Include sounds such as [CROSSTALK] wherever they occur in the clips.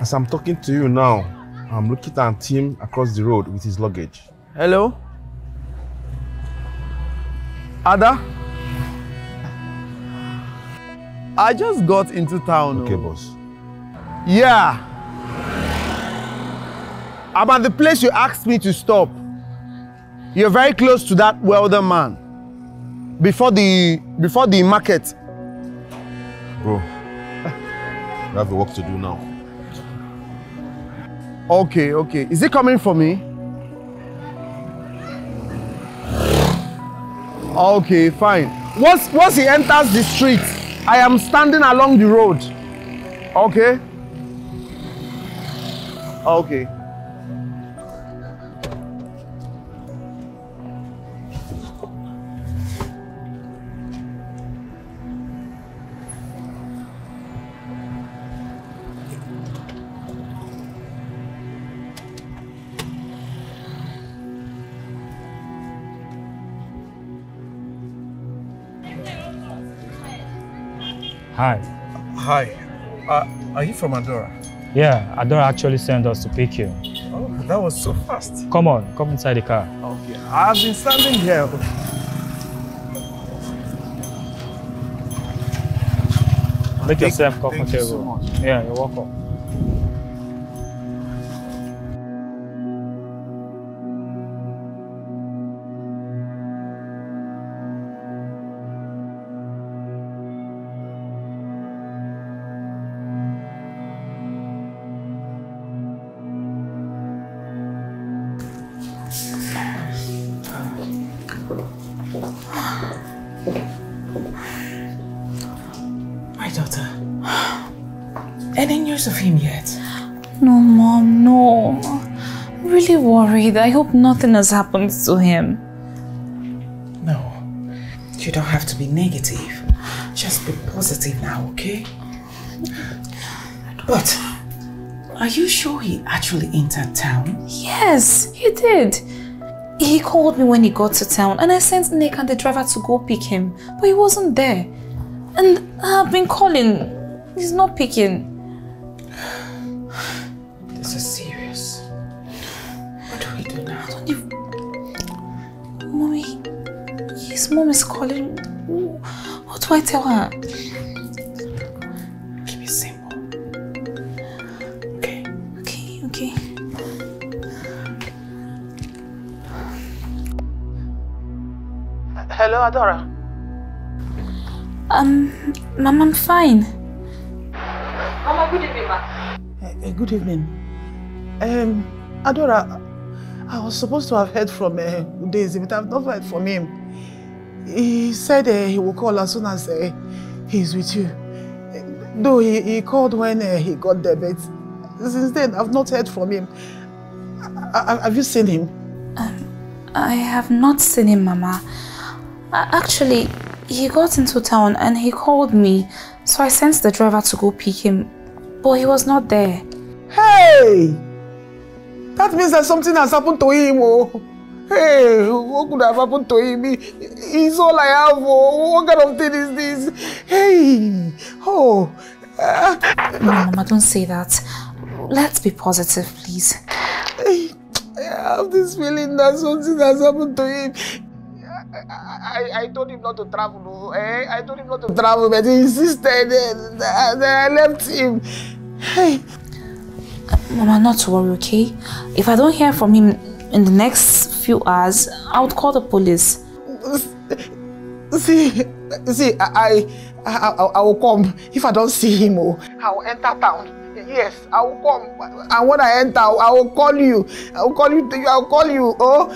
As I'm talking to you now, I'm looking at Tim across the road with his luggage. Hello? Ada? I just got into town. Okay, oh. boss. Yeah. I'm at the place you asked me to stop. You're very close to that welder man. Before the before the market. Bro, we have work to do now. Okay, okay. Is he coming for me? Okay, fine. Once once he enters the street, I am standing along the road. Okay? Okay. Hi. Hi. Uh, are you from Adora? Yeah, Adora actually sent us to pick you. Oh, that was so fast. Come on, come inside the car. Okay. I've been standing here. Make Thank- yourself thank you so comfortable. yeah, you're welcome. No, Mom, no. I'm really worried. I hope nothing has happened to him. No. You don't have to be negative. Just be positive now, okay? But are you sure he actually entered town? Yes, he did. He called me when he got to town and I sent Nick and the driver to go pick him, but he wasn't there. And I've been calling. He's not picking. This is serious. What do we do now? Don't you... Mommy, his mom is calling. What do I tell her? Keep it simple. Okay? Okay, okay. Hello, Adora. Um, Mom, I'm fine. Mama, good evening, ma. Uh, good evening. Um, Adora, I was supposed to have heard from uh, Daisy, but I've not heard from him. He said uh, he will call as soon as uh, he's with you. Though he, he called when uh, he got there, but since then I've not heard from him. I, I, have you seen him? I have not seen him, Mama. Actually, he got into town and he called me, so I sent the driver to go pick him, but he was not there. Hey! That means that something has happened to him. Oh. Hey, what could have happened to him? He, he's all I have. Oh. What kind of thing is this? Hey! Oh! Uh, No, Mama, don't say that. Let's be positive, please. I have this feeling that something has happened to him. I, I, I told him not to travel. oh, Eh? I told him not to travel, but he insisted. Then I left him. Hey! Mama, not to worry, okay? If I don't hear from him in the next few hours, I would call the police. See, see, I, I, I, I will come. If I don't see him, oh, I will enter town. Yes, I will come. And when I enter, I will call you. I will call you. I will call you. Oh,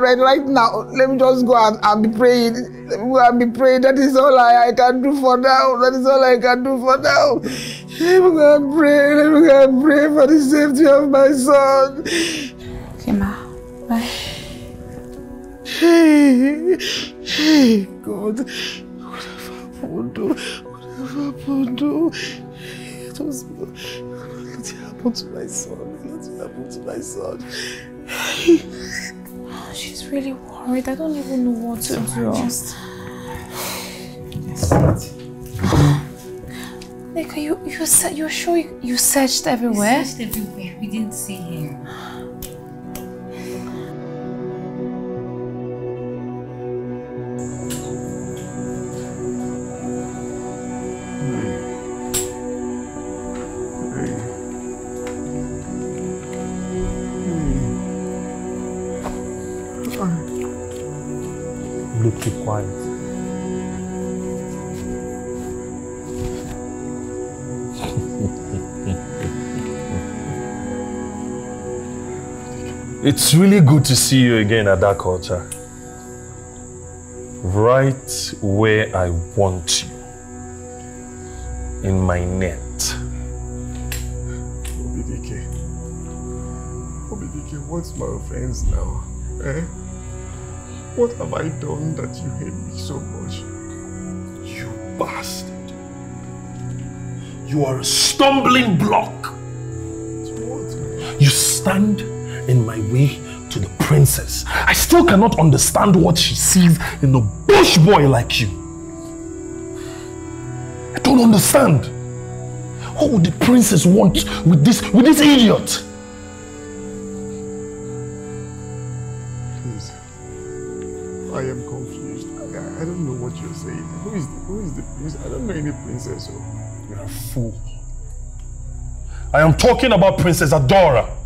right, right now, let me just go and, and be praying. Let me go and be praying. That is all I, I can do for now. That is all I can do for now. Let me go and pray. Let me go and pray for the safety of my son. Okay, Ma. Bye. Hey, hey, God, what have happened? What have happened? It what happened to my son? What happened to my son? She's really worried. I don't even know what to do. [SIGHS] Like, you, you said, you're sure you, you searched everywhere? We searched everywhere. We didn't see him. It's really good to see you again at that culture. Right where I want you. In my net. Obidike. Obidike, what's my offense now? Eh? What have I done that you hate me so much? You bastard. You are a stumbling block. You stand in my way to the princess. I still cannot understand what she sees in a bush boy like you. I don't understand. What would the princess want with this with this idiot? Please. I am confused. I, I don't know what you're saying. Who is the, who is the princess? I don't know any princess. Oh. You're a fool. I am talking about Princess Adora.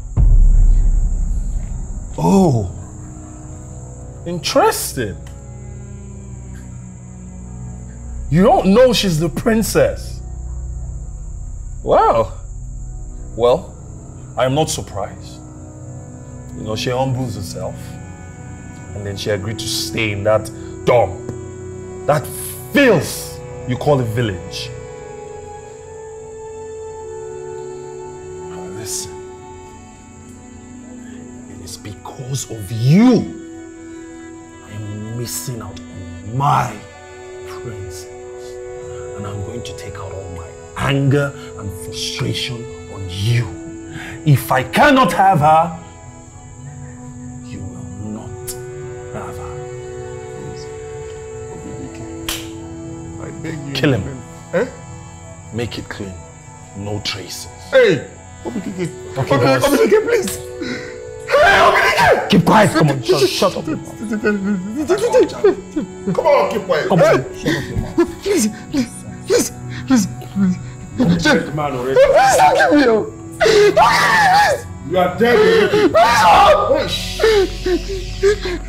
Oh. Interesting. You don't know she's the princess. Wow. Well, I am not surprised. You know, she humbles herself. And then she agreed to stay in that dump. That filth you call a village. Because of you I am missing out on my princess. And I'm going to take out all my anger and frustration on you. If I cannot have her, you will not have her. I beg you. Kill him. Eh? Make it clean. No traces. Hey! Obidike. Okay, Obidike, boss. Please. Keep quiet, come on, shut, shut up. Come on, keep quiet. Come on, shut up your mouth. Please, please, please, please, please. Please don't kill me. oh. Kill me, You are dead please. Please,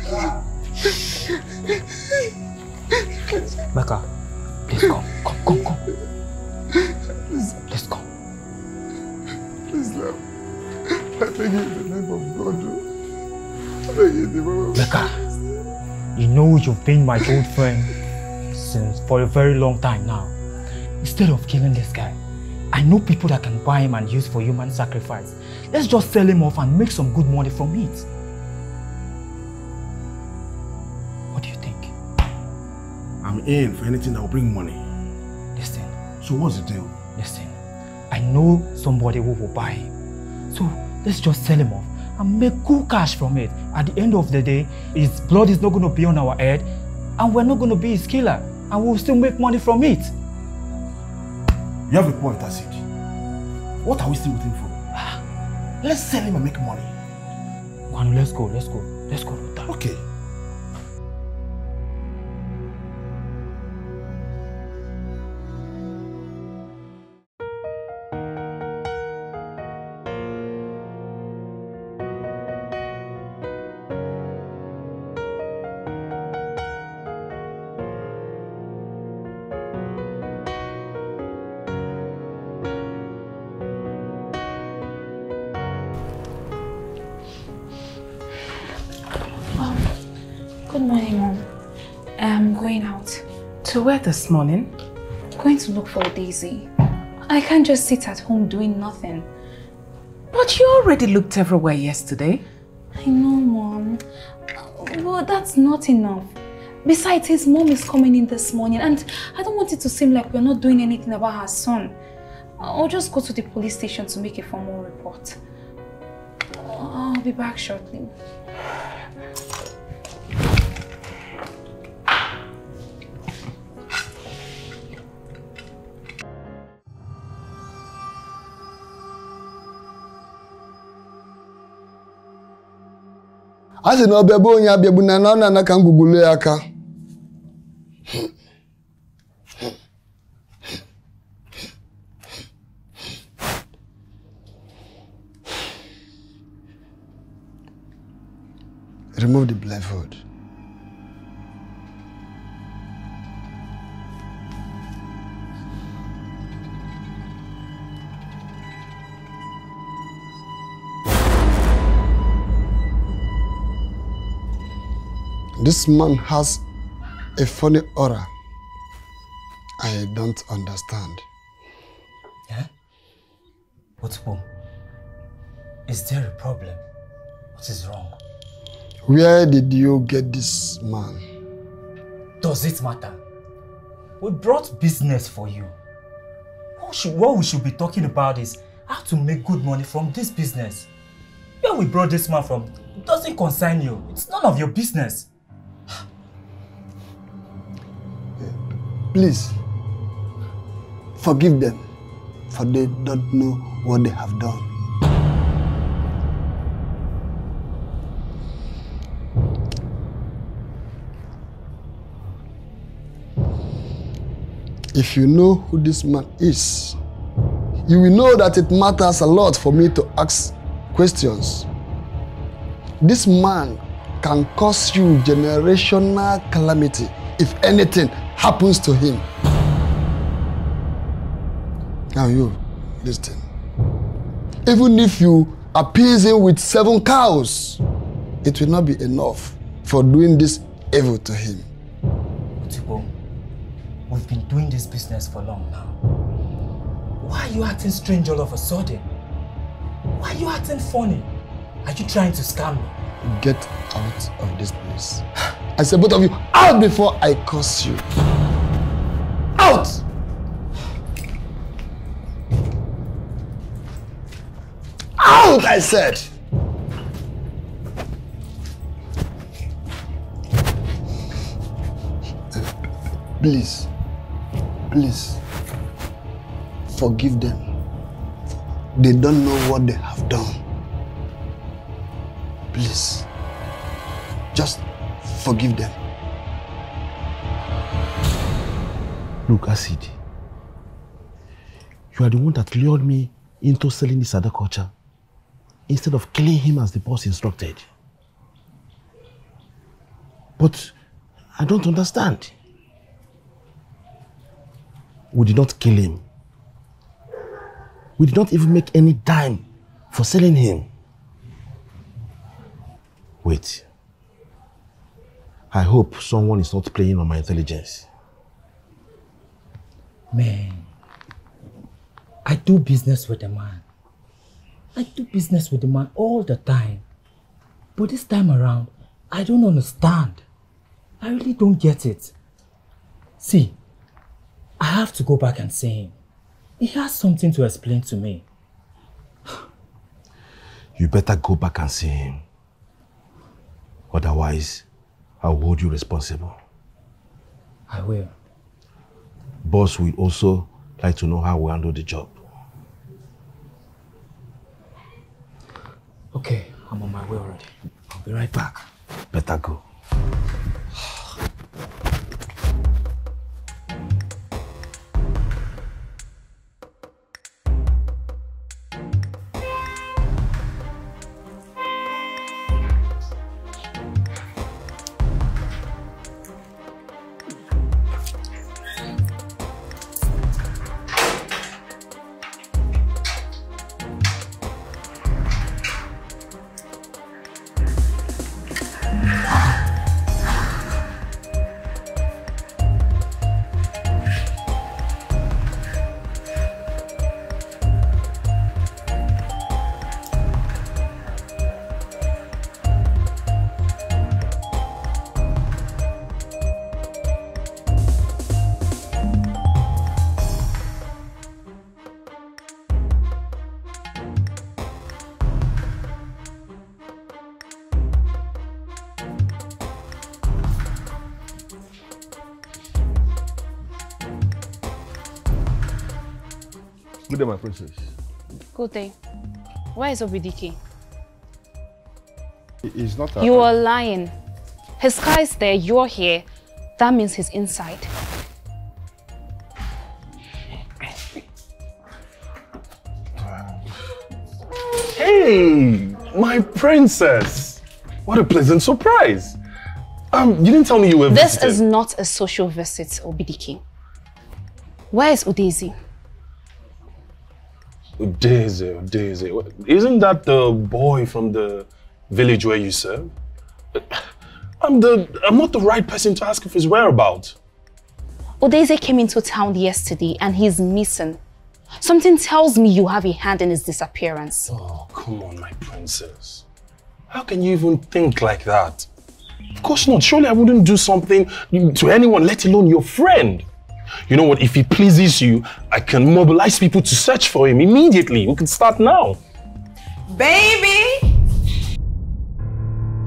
oh. Becca, please come, come, come, come. Please come. Please, love. I beg you in the name of Becca, ah, you know you've been my good friend since for a very long time now. Instead of killing this guy, I know people that can buy him and use for human sacrifice. Let's just sell him off and make some good money from it. What do you think? I'm in for anything that will bring money. Listen, So what's the deal? listen. I know somebody who will buy him. So let's just sell him off and make cool cash from it. At the end of the day, his blood is not going to be on our head and we're not going to be his killer and we'll still make money from it. You have a point, Acid. What are we still waiting for? Ah. Let's sell him and make money. Manu, let's go, let's go, let's go. Okay. To where this morning? Going to look for Daisy. I can't just sit at home doing nothing. But you already looked everywhere yesterday. I know, Mom. But that's not enough. Besides, his mom is coming in this morning and I don't want it to seem like we're not doing anything about her son. I'll just go to the police station to make a formal report. I'll be back shortly. A sị na ọbịa bụ onye abịagbu na na ọ na-ana ka ngwugwulu ya aka. Remove the blindfold This man has a funny aura. I don't understand. Yeah? Otubo, is there a problem? What is wrong? Where did you get this man? Does it matter? We brought business for you. What, should, what we should be talking about is how to make good money from this business. Where we brought this man from doesn't concern you. It's none of your business. Please, forgive them, for they don't know what they have done. If you know who this man is, you will know that it matters a lot for me to ask questions. This man can cause you generational calamity if anything happens to him. Now you, listen. Even if you appease him with seven cows, it will not be enough for doing this evil to him. Otubo, we've been doing this business for long now. Why are you acting strange all of a sudden? Why are you acting funny? Are you trying to scam me? Get out of this place. I said both of you out before I curse you. Out! Out, I said! Please, please, forgive them. They don't know what they have done. Please, just forgive them. Look, Acid, you are the one that lured me into selling this other culture instead of killing him as the boss instructed. But I don't understand. We did not kill him. We did not even make any dime for selling him. Wait. I hope someone is not playing on my intelligence. Man, I do business with the man. I do business with the man all the time. But this time around, I don't understand. I really don't get it. See, I have to go back and see him. He has something to explain to me. You better go back and see him. Otherwise, I'll hold you responsible. I will. Boss will also like to know how we handle the job. Okay, I'm on my way already. I'll be right back. Better go. Good day, my princess. Good day. Where is Obidike? He's not. You are lying. His car is there, you're here. That means he's inside. Hey, my princess. What a pleasant surprise. Um, you didn't tell me you were This visited. is not a social visit, Obidiki. Where is Udezi? Daisy, Daisy. Isn't that the boy from the village where you serve? I'm the I'm not the right person to ask if his whereabouts. Udezi came into town yesterday and he's missing. Something tells me you have a hand in his disappearance. Oh, come on, my princess. How can you even think like that? Of course not. Surely I wouldn't do something to anyone, let alone your friend. You know what? If he pleases you, I can mobilize people to search for him immediately. We can start now. Baby!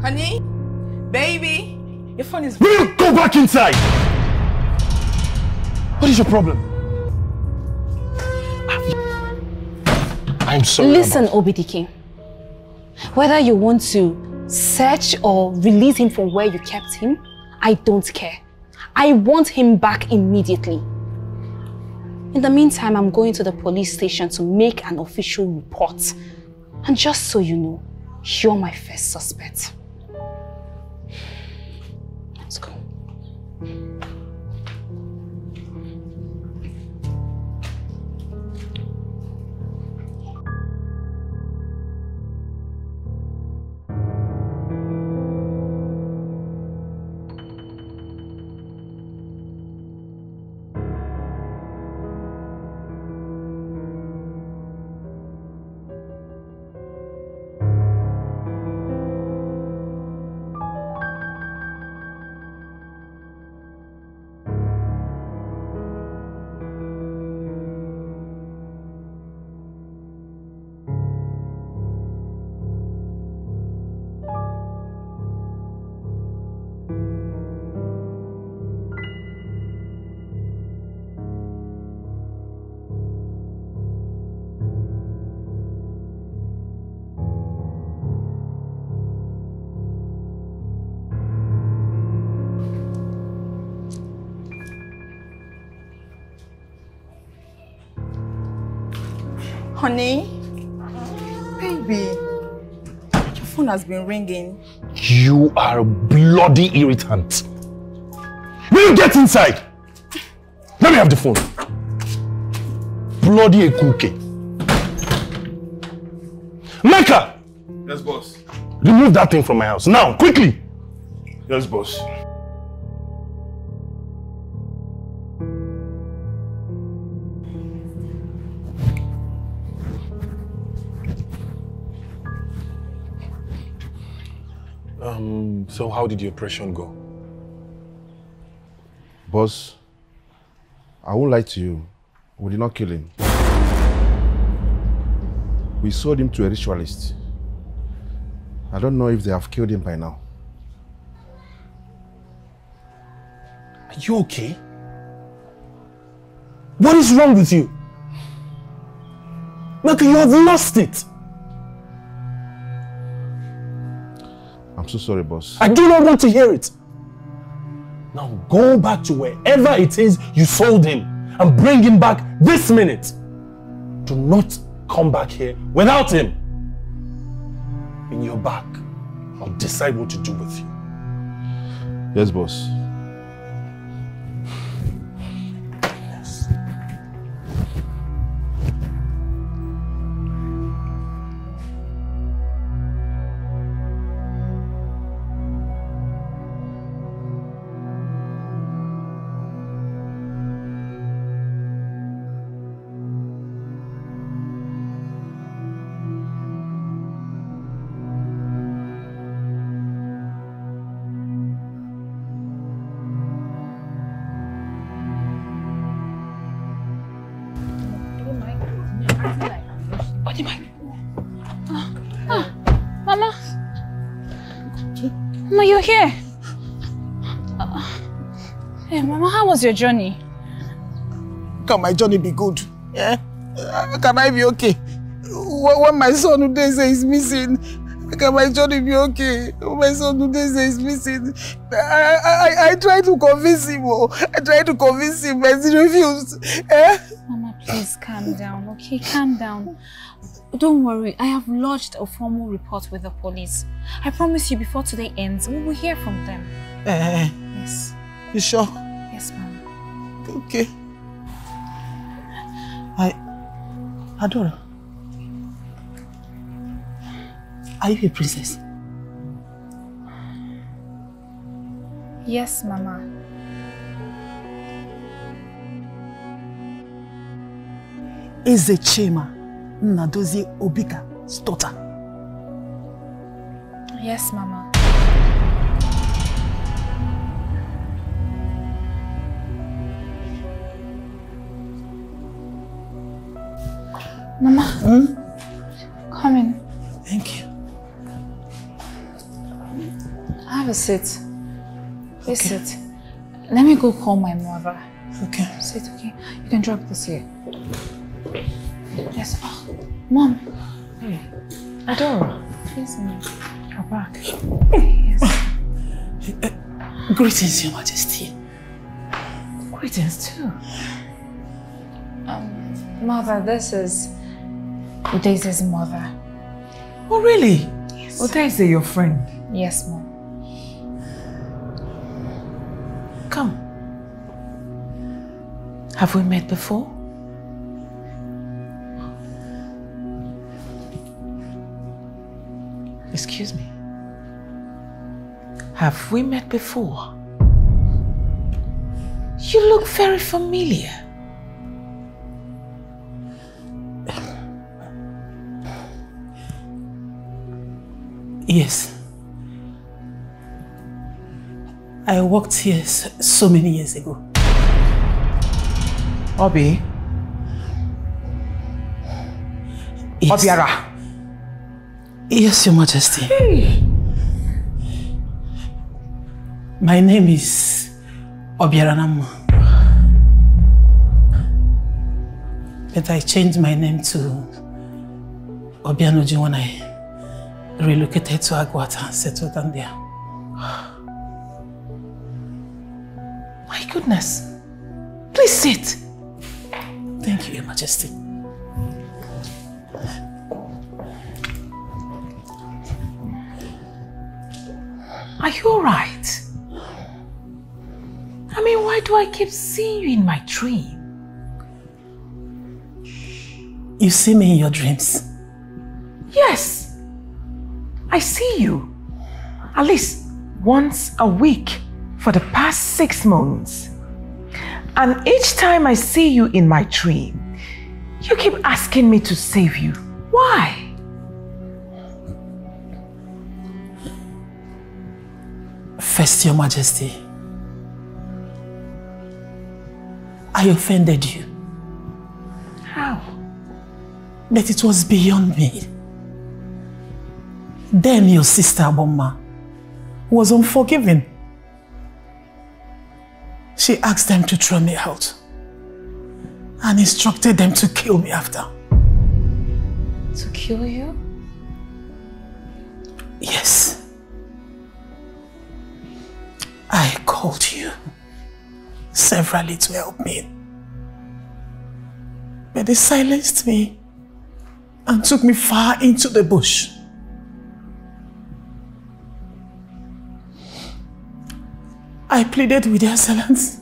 Honey? Baby? Your phone is... Will you go back inside? What is your problem? I'm sorry. Listen, Obidiki. Whether you want to search or release him from where you kept him, I don't care. I want him back immediately. In the meantime, I'm going to the police station to make an official report. And just so you know, you're my first suspect. Let's go. Honey? Baby? Your phone has been ringing. You are a bloody irritant. Will you get inside? Let me have the phone. Bloody Ekuke. Mecca! Yes, boss. Remove that thing from my house. Now, quickly! Yes, boss. So how did the operation go? Boss, I won't lie to you. We did not kill him. We sold him to a ritualist. I don't know if they have killed him by now. Are you okay? What is wrong with you? Mecca, you have lost it. I'm so sorry, boss. I do not want to hear it. Now go back to wherever it is you sold him and bring him back this minute. Do not come back here without him. In you're back, I'll decide what to do with you. Yes, boss. Ah, Mama. Mama, you're here. Ah. Hey, Mama, how was your journey? Can my journey be good? Yeah? Uh, Can I be okay? When my son Udeze is missing, Can my Johnny be okay? My son today is missing. I, I, I tried to convince him. Oh. I tried to convince him, but he refused. Eh? Mama, please calm down, okay? Calm down. Don't worry, I have lodged a formal report with the police. I promise you before today ends, we will hear from them. Eh? Yes. You sure? Yes, ma'am. Okay. I... Adora. Are you a princess? Yes, Mama. Eze Chima Nadozie Obika Stota. Yes, Mama. Mama. Hmm? Come in. Thank you. Have a seat. Please sit. Let me go call my mother. Okay. Sit, okay? You can drop this here. Yes. Oh, Mom. Hey. Adora. Yes, Mom. You're back. Yes. Greetings, Your Majesty. Greetings too. Um, mother, this is Daisy's mother. Oh really? Yes. Oh, Daisy, your friend. Yes, Mom. Come. Have we met before? Excuse me. Have we met before? You look very familiar. Yes. I worked here so, so many years ago. Obi? Yes. Obiara? Yes, Your Majesty. Hey. My name is Obiaranam. But I changed my name to Obianoji when I relocated to Aguata and settled down there. My goodness. Please sit. Thank you, Your Majesty. Are you alright? I mean, why do I keep seeing you in my dream? You see me in your dreams? Yes. I see you. At least once a week for the past six months. And each time I see you in my dream, you keep asking me to save you. Why? First, Your Majesty, I offended you. How? But it was beyond me. Then your sister Aboma was unforgiving. She asked them to throw me out and instructed them to kill me after. To kill you? Yes. Called you severally to help me. But they silenced me and took me far into the bush. I pleaded with their silence.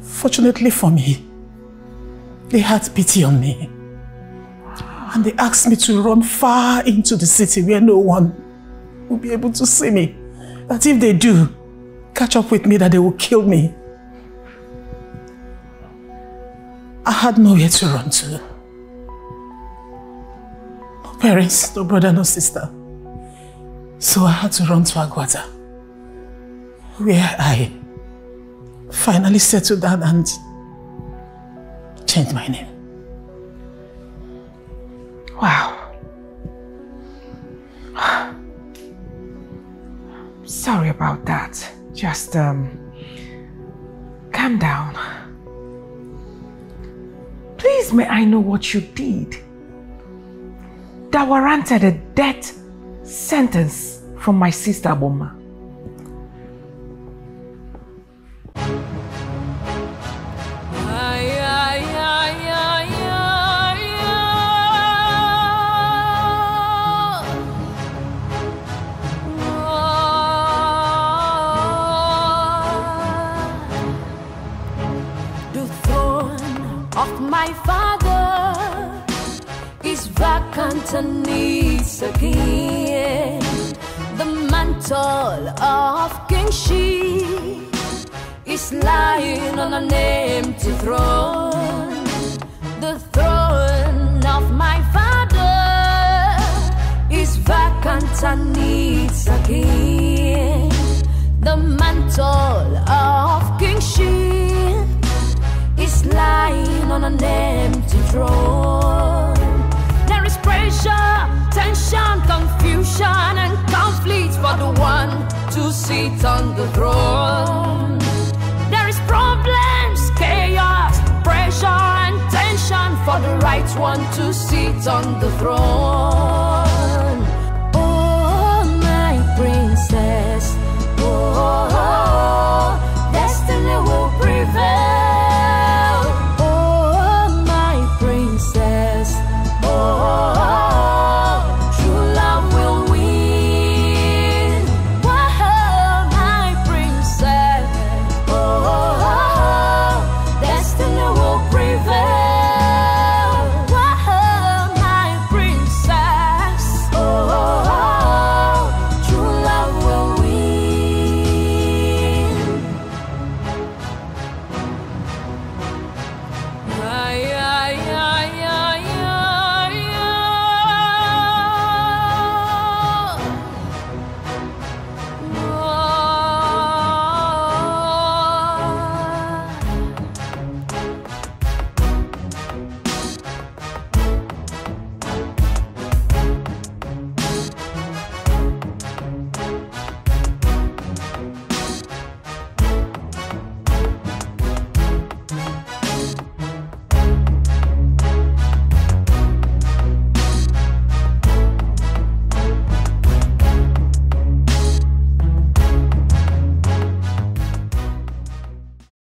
Fortunately for me, they had pity on me. And they asked me to run far into the city where no one will be able to see me. That if they do, catch up with me, that they will kill me. I had nowhere to run to. No parents, no brother, no sister. So I had to run to Aguata, where I finally settled down and changed my name. Wow. Sorry about that. Just, um, calm down. Please may I know what you did that warranted a death sentence from my sister Boma? sits on the throne. There is problems, chaos, pressure and tension for the right one to sit on the throne.